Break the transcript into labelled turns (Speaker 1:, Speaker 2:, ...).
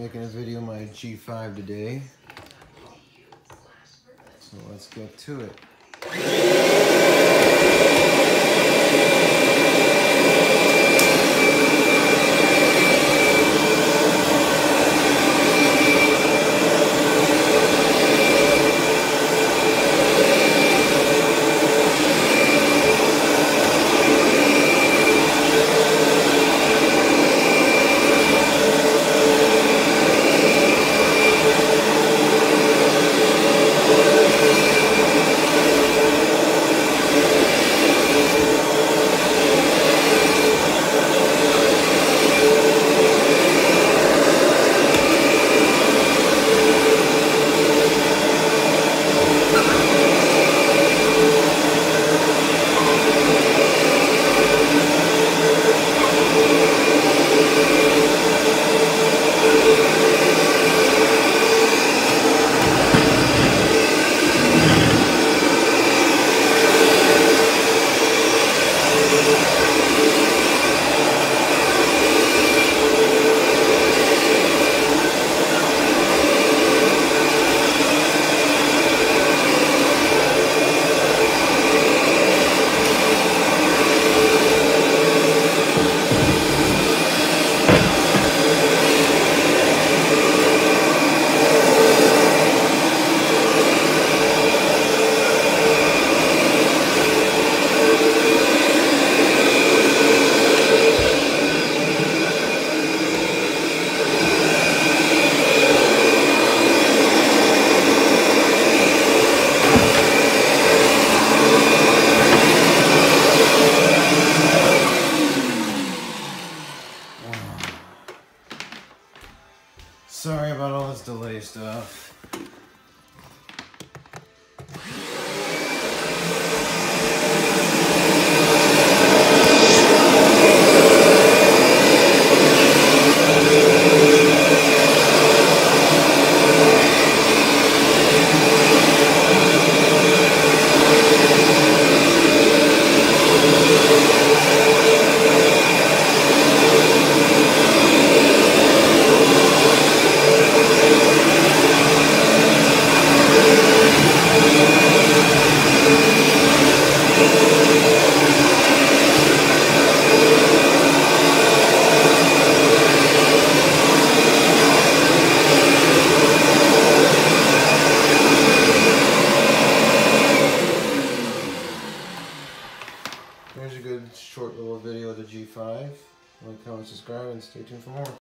Speaker 1: making a video on my G5 today. So let's get to it. Sorry about all this delay stuff. Here's a good short little video of the G5. Like, comment, subscribe, and stay tuned for more.